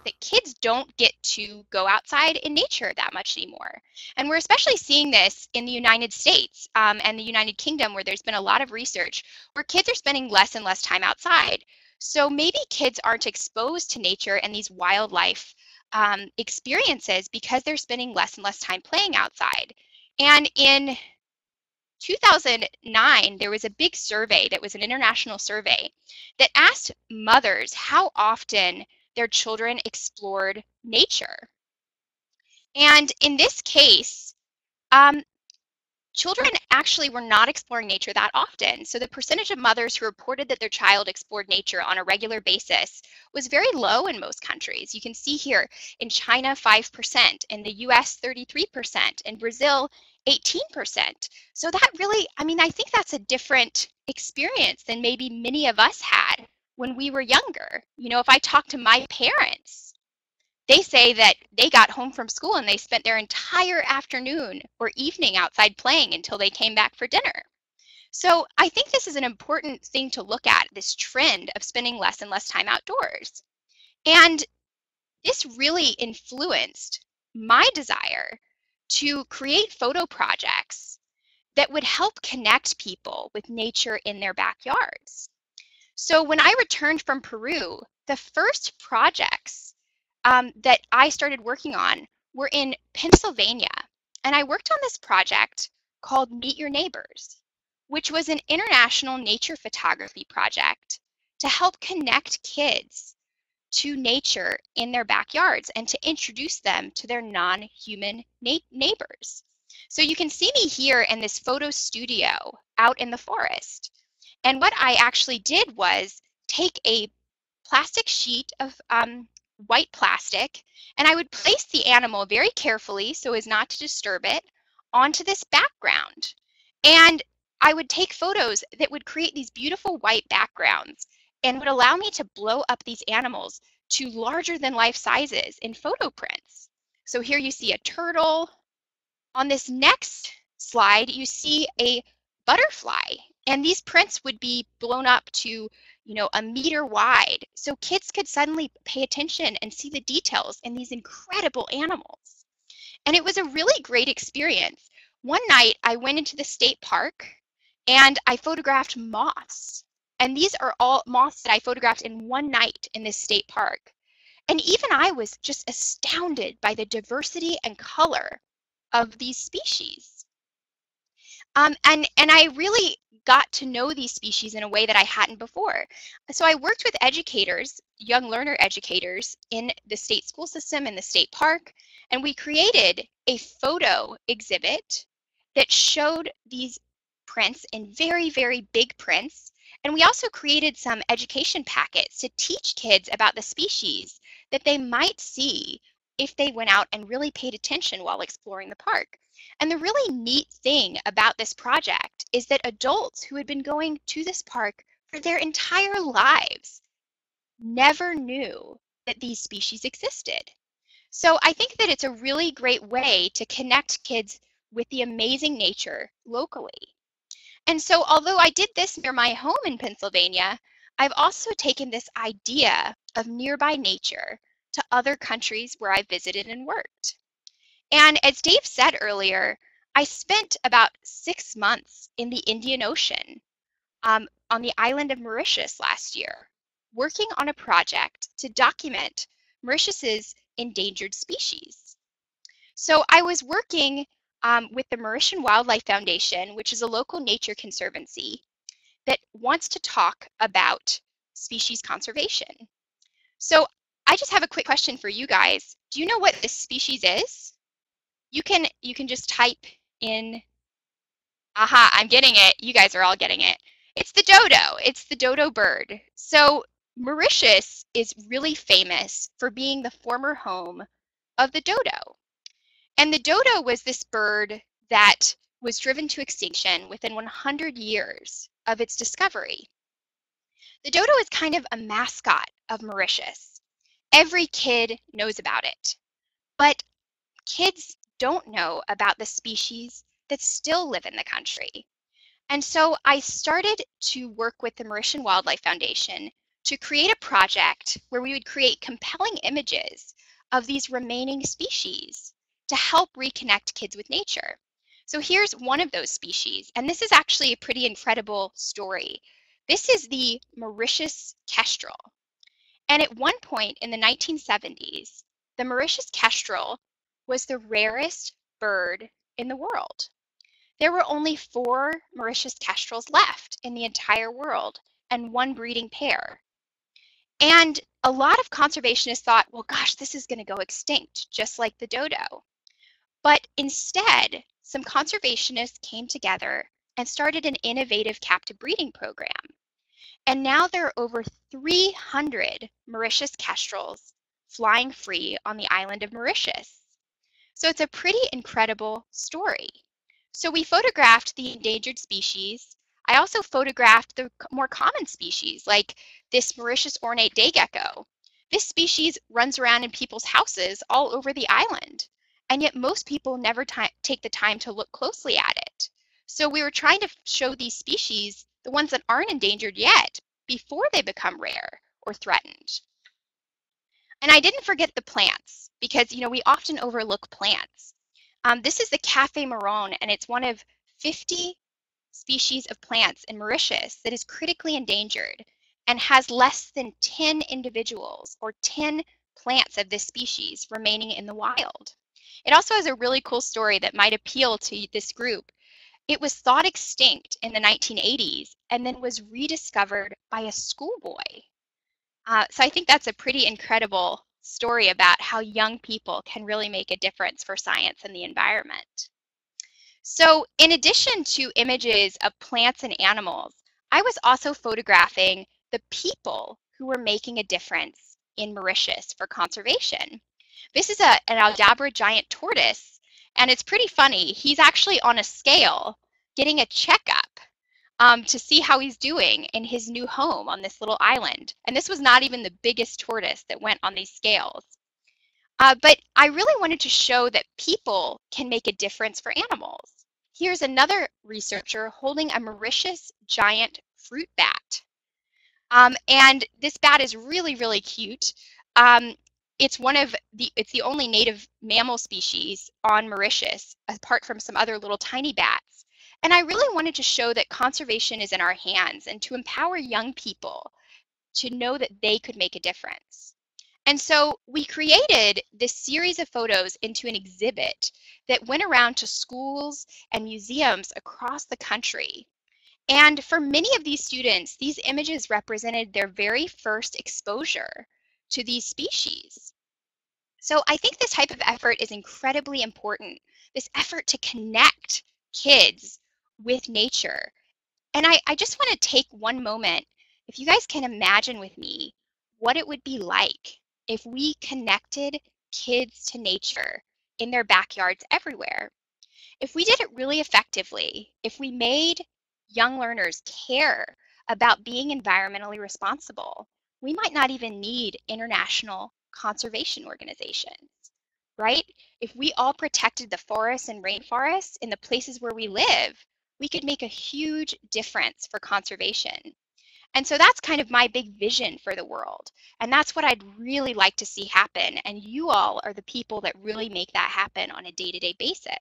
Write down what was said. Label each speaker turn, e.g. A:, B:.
A: fact that kids don't get to go outside in nature that much anymore. And we're especially seeing this in the United States um, and the United Kingdom, where there's been a lot of research where kids are spending less and less time outside. So maybe kids aren't exposed to nature and these wildlife um, experiences because they're spending less and less time playing outside. And in 2009, there was a big survey that was an international survey that asked mothers how often their children explored nature. And in this case, um, children actually were not exploring nature that often. So the percentage of mothers who reported that their child explored nature on a regular basis was very low in most countries. You can see here in China, 5%, in the US, 33%, in Brazil, 18%. So that really, I mean, I think that's a different experience than maybe many of us had when we were younger. You know, if I talk to my parents, they say that they got home from school and they spent their entire afternoon or evening outside playing until they came back for dinner. So I think this is an important thing to look at, this trend of spending less and less time outdoors. And this really influenced my desire to create photo projects that would help connect people with nature in their backyards. So when I returned from Peru, the first projects um, that I started working on were in Pennsylvania. And I worked on this project called Meet Your Neighbors, which was an international nature photography project to help connect kids to nature in their backyards and to introduce them to their non-human na neighbors. So you can see me here in this photo studio out in the forest. And what I actually did was take a plastic sheet of um, white plastic and I would place the animal very carefully so as not to disturb it onto this background. And I would take photos that would create these beautiful white backgrounds and would allow me to blow up these animals to larger than life sizes in photo prints. So here you see a turtle. On this next slide, you see a butterfly. And these prints would be blown up to, you know, a meter wide. So kids could suddenly pay attention and see the details in these incredible animals. And it was a really great experience. One night I went into the state park and I photographed moths. And these are all moths that I photographed in one night in this state park. And even I was just astounded by the diversity and color of these species. Um, and, and I really got to know these species in a way that I hadn't before. So I worked with educators, young learner educators in the state school system in the state park, and we created a photo exhibit that showed these prints in very, very big prints and we also created some education packets to teach kids about the species that they might see if they went out and really paid attention while exploring the park. And the really neat thing about this project is that adults who had been going to this park for their entire lives never knew that these species existed. So I think that it's a really great way to connect kids with the amazing nature locally. And so although I did this near my home in Pennsylvania, I've also taken this idea of nearby nature to other countries where I visited and worked. And as Dave said earlier, I spent about six months in the Indian Ocean um, on the island of Mauritius last year, working on a project to document Mauritius's endangered species. So I was working um, with the Mauritian Wildlife Foundation, which is a local nature conservancy that wants to talk about species conservation. So I just have a quick question for you guys. Do you know what this species is? You can you can just type in, aha, I'm getting it. You guys are all getting it. It's the dodo. It's the dodo bird. So Mauritius is really famous for being the former home of the dodo. And the dodo was this bird that was driven to extinction within 100 years of its discovery. The dodo is kind of a mascot of Mauritius. Every kid knows about it, but kids don't know about the species that still live in the country. And so I started to work with the Mauritian Wildlife Foundation to create a project where we would create compelling images of these remaining species to help reconnect kids with nature. So here's one of those species, and this is actually a pretty incredible story. This is the Mauritius kestrel. And at one point in the 1970s, the Mauritius kestrel was the rarest bird in the world. There were only four Mauritius kestrels left in the entire world and one breeding pair. And a lot of conservationists thought, well, gosh, this is going to go extinct, just like the dodo. But instead, some conservationists came together and started an innovative captive breeding program. And now there are over 300 Mauritius kestrels flying free on the island of Mauritius. So it's a pretty incredible story. So we photographed the endangered species. I also photographed the more common species like this Mauritius ornate day gecko. This species runs around in people's houses all over the island, and yet most people never take the time to look closely at it. So we were trying to show these species the ones that aren't endangered yet, before they become rare or threatened. And I didn't forget the plants because, you know, we often overlook plants. Um, this is the Cafe Marron, and it's one of 50 species of plants in Mauritius that is critically endangered and has less than 10 individuals or 10 plants of this species remaining in the wild. It also has a really cool story that might appeal to this group it was thought extinct in the 1980s and then was rediscovered by a schoolboy. Uh, so I think that's a pretty incredible story about how young people can really make a difference for science and the environment. So in addition to images of plants and animals, I was also photographing the people who were making a difference in Mauritius for conservation. This is a, an Aldabra giant tortoise and it's pretty funny. He's actually on a scale getting a checkup um, to see how he's doing in his new home on this little island. And this was not even the biggest tortoise that went on these scales. Uh, but I really wanted to show that people can make a difference for animals. Here's another researcher holding a Mauritius giant fruit bat. Um, and this bat is really, really cute. Um, it's one of the it's the only native mammal species on Mauritius apart from some other little tiny bats. And I really wanted to show that conservation is in our hands and to empower young people to know that they could make a difference. And so we created this series of photos into an exhibit that went around to schools and museums across the country. And for many of these students, these images represented their very first exposure to these species. So I think this type of effort is incredibly important, this effort to connect kids with nature. And I, I just want to take one moment, if you guys can imagine with me what it would be like if we connected kids to nature in their backyards everywhere. If we did it really effectively, if we made young learners care about being environmentally responsible, we might not even need international conservation organizations, right? If we all protected the forests and rainforests in the places where we live, we could make a huge difference for conservation. And so that's kind of my big vision for the world. And that's what I'd really like to see happen. And you all are the people that really make that happen on a day to day basis.